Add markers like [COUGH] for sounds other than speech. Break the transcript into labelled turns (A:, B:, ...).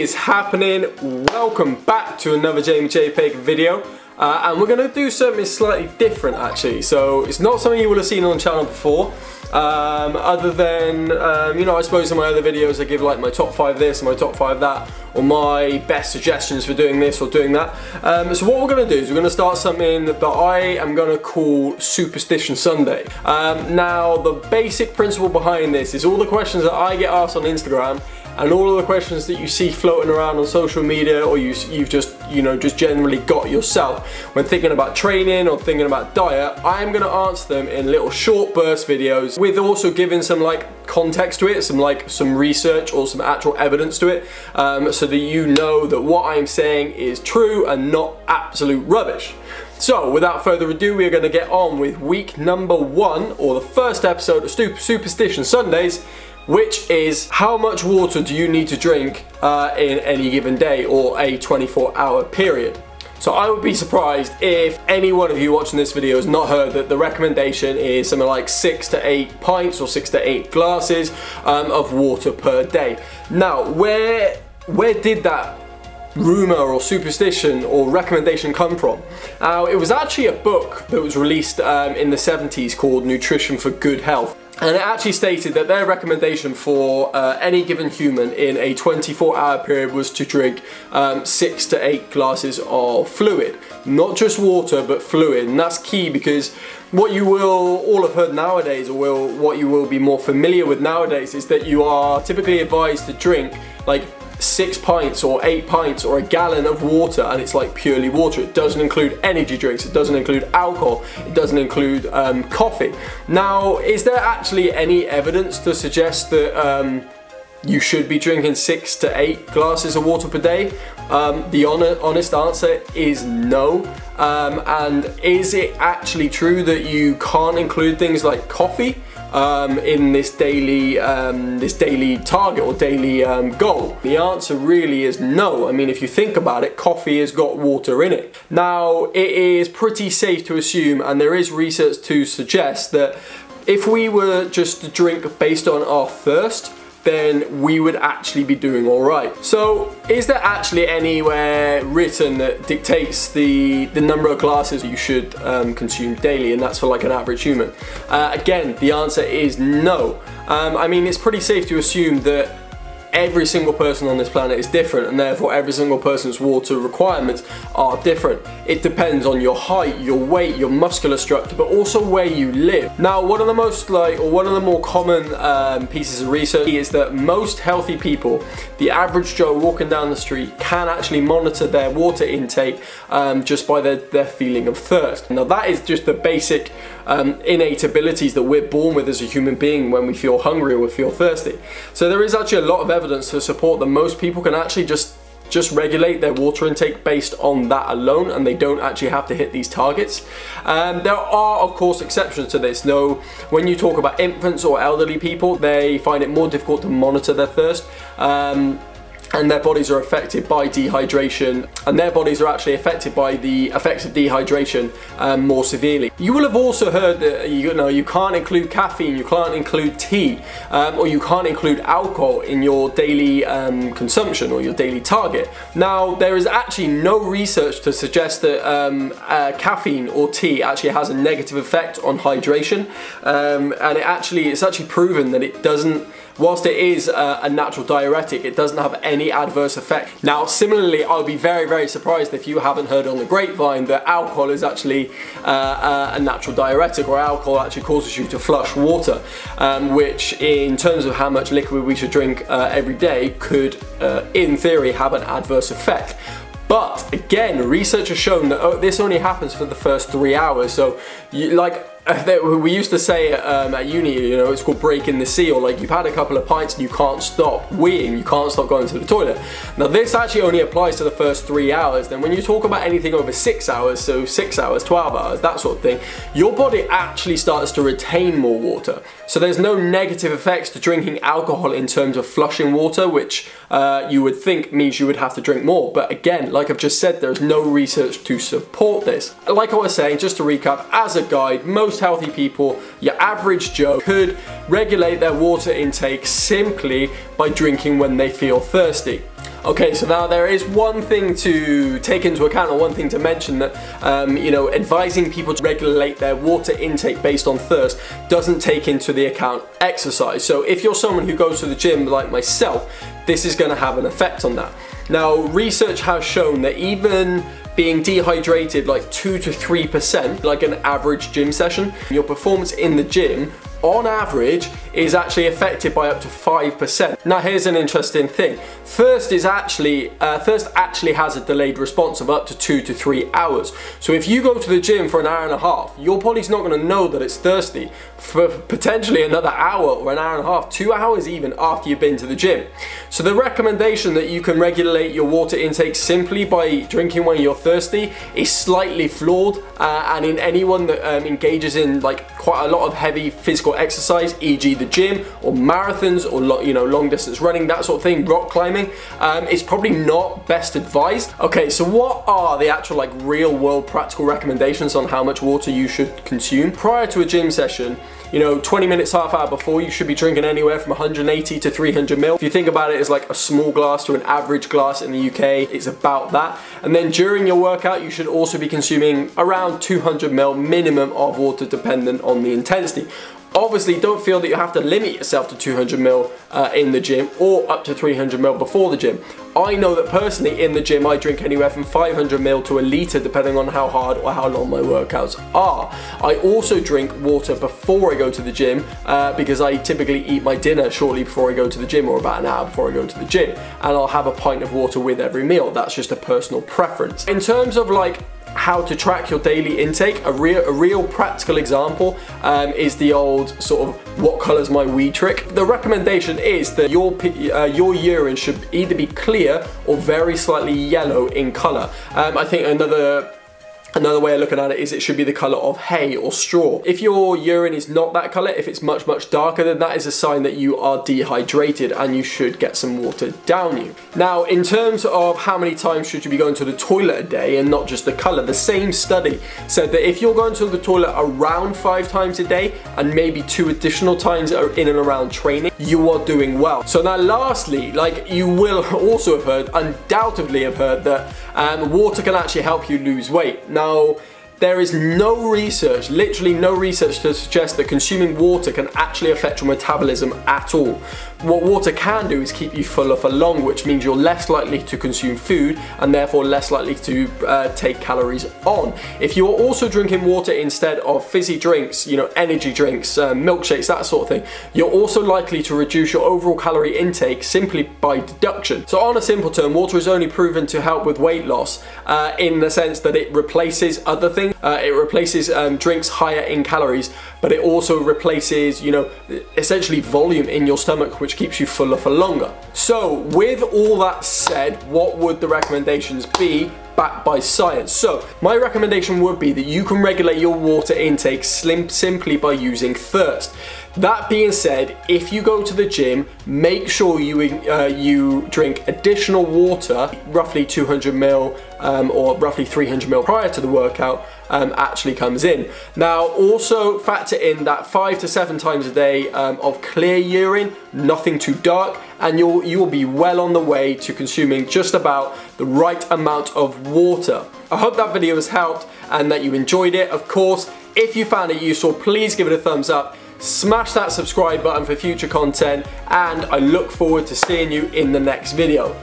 A: is happening? Welcome back to another Jamie Jay Pagan video. Uh, and we're going to do something slightly different actually. So it's not something you will have seen on the channel before. Um, other than, um, you know, I suppose in my other videos I give like my top 5 this and my top 5 that, or my best suggestions for doing this or doing that. Um, so what we're going to do is we're going to start something that I am going to call Superstition Sunday. Um, now, the basic principle behind this is all the questions that I get asked on Instagram and all of the questions that you see floating around on social media or you, you've just you know just generally got yourself when thinking about training or thinking about diet I'm gonna answer them in little short burst videos with also giving some like context to it some like some research or some actual evidence to it um, so that you know that what I'm saying is true and not absolute rubbish. So, without further ado, we are going to get on with week number one, or the first episode of Superstition Sundays, which is how much water do you need to drink uh, in any given day or a 24 hour period. So I would be surprised if any one of you watching this video has not heard that the recommendation is something like six to eight pints or six to eight glasses um, of water per day. Now, where where did that rumor or superstition or recommendation come from? Now, it was actually a book that was released um, in the 70s called Nutrition for Good Health. And it actually stated that their recommendation for uh, any given human in a 24 hour period was to drink um, six to eight glasses of fluid. Not just water, but fluid. And that's key because what you will all have heard nowadays, or will, what you will be more familiar with nowadays, is that you are typically advised to drink like six pints or eight pints or a gallon of water and it's like purely water. It doesn't include energy drinks, it doesn't include alcohol, it doesn't include um, coffee. Now, is there actually any evidence to suggest that um, you should be drinking six to eight glasses of water per day? Um, the honest answer is no. Um, and is it actually true that you can't include things like coffee? Um, in this daily um, this daily target or daily um, goal? The answer really is no. I mean, if you think about it, coffee has got water in it. Now, it is pretty safe to assume, and there is research to suggest that if we were just to drink based on our thirst, then we would actually be doing all right. So is there actually anywhere written that dictates the, the number of glasses you should um, consume daily and that's for like an average human? Uh, again, the answer is no. Um, I mean, it's pretty safe to assume that every single person on this planet is different and therefore every single person's water requirements are different. It depends on your height, your weight, your muscular structure, but also where you live. Now, one of the most like, or one of the more common um, pieces of research is that most healthy people, the average Joe walking down the street, can actually monitor their water intake um, just by their, their feeling of thirst. Now, that is just the basic um, innate abilities that we're born with as a human being when we feel hungry or we feel thirsty. So there is actually a lot of evidence to support that most people can actually just just regulate their water intake based on that alone and they don't actually have to hit these targets. Um, there are of course exceptions to this though when you talk about infants or elderly people they find it more difficult to monitor their thirst. Um, and their bodies are affected by dehydration and their bodies are actually affected by the effects of dehydration um, more severely. You will have also heard that you know you can't include caffeine, you can't include tea um, or you can't include alcohol in your daily um, consumption or your daily target. Now there is actually no research to suggest that um, uh, caffeine or tea actually has a negative effect on hydration um, and it actually it's actually proven that it doesn't whilst it is a, a natural diuretic, it doesn't have any adverse effect. Now, similarly, I would be very, very surprised if you haven't heard on the grapevine that alcohol is actually uh, uh, a natural diuretic or alcohol actually causes you to flush water, um, which in terms of how much liquid we should drink uh, every day could, uh, in theory, have an adverse effect. But again, research has shown that oh, this only happens for the first three hours. So, you, like [LAUGHS] we used to say um, at uni, you know, it's called breaking the seal. Like you've had a couple of pints and you can't stop weeing, you can't stop going to the toilet. Now this actually only applies to the first three hours. Then when you talk about anything over six hours, so six hours, 12 hours, that sort of thing, your body actually starts to retain more water. So there's no negative effects to drinking alcohol in terms of flushing water, which uh, you would think means you would have to drink more. But again, like I've just said, there's no research to support this. Like I was saying, just to recap, as a guide, most healthy people, your average Joe, could regulate their water intake simply by drinking when they feel thirsty. Okay, so now there is one thing to take into account or one thing to mention that, um, you know, advising people to regulate their water intake based on thirst doesn't take into the account exercise. So if you're someone who goes to the gym like myself, this is going to have an effect on that. Now, research has shown that even being dehydrated like 2 to 3%, like an average gym session, your performance in the gym on average is actually affected by up to 5%. Now here's an interesting thing. Thirst is actually, uh, thirst actually has a delayed response of up to two to three hours. So if you go to the gym for an hour and a half, your body's not gonna know that it's thirsty for potentially another hour or an hour and a half, two hours even after you've been to the gym. So the recommendation that you can regulate your water intake simply by drinking when you're thirsty is slightly flawed uh, and in anyone that um, engages in like quite a lot of heavy physical exercise, e.g. the gym or marathons or you know long distance running, that sort of thing, rock climbing, um, it's probably not best advised. Okay, so what are the actual like real world practical recommendations on how much water you should consume? Prior to a gym session, you know, 20 minutes, half hour before, you should be drinking anywhere from 180 to 300 mil. If you think about it as like a small glass to an average glass in the UK, it's about that. And then during your workout, you should also be consuming around 200 mil minimum of water dependent on the intensity. Obviously, don't feel that you have to limit yourself to 200 mil uh, in the gym or up to 300 mil before the gym. I know that personally in the gym I drink anywhere from 500 mil to a litre depending on how hard or how long my workouts are. I also drink water before I go to the gym uh, because I typically eat my dinner shortly before I go to the gym or about an hour before I go to the gym and I'll have a pint of water with every meal. That's just a personal preference. In terms of like how to track your daily intake. A real, a real practical example um, is the old sort of what colors my wee trick. The recommendation is that your, uh, your urine should either be clear or very slightly yellow in color. Um, I think another Another way of looking at it is it should be the colour of hay or straw. If your urine is not that colour, if it's much, much darker, then that is a sign that you are dehydrated and you should get some water down you. Now, in terms of how many times should you be going to the toilet a day and not just the colour, the same study said that if you're going to the toilet around five times a day and maybe two additional times in and around training, you are doing well. So now lastly, like you will [LAUGHS] also have heard, undoubtedly have heard that um, water can actually help you lose weight. Now, now, there is no research, literally no research to suggest that consuming water can actually affect your metabolism at all. What water can do is keep you fuller for long, which means you're less likely to consume food and therefore less likely to uh, take calories on. If you're also drinking water instead of fizzy drinks, you know, energy drinks, uh, milkshakes, that sort of thing, you're also likely to reduce your overall calorie intake simply by deduction. So on a simple term, water is only proven to help with weight loss uh, in the sense that it replaces other things. Uh, it replaces um, drinks higher in calories, but it also replaces, you know, essentially volume in your stomach, which which keeps you fuller for longer. So with all that said, what would the recommendations be backed by science. So my recommendation would be that you can regulate your water intake simply by using thirst. That being said, if you go to the gym, make sure you uh, you drink additional water, roughly 200 ml um, or roughly 300 ml prior to the workout um, actually comes in. Now also factor in that five to seven times a day um, of clear urine, nothing too dark, and you'll, you will be well on the way to consuming just about the right amount of water. I hope that video has helped and that you enjoyed it. Of course, if you found it useful, please give it a thumbs up. Smash that subscribe button for future content and I look forward to seeing you in the next video.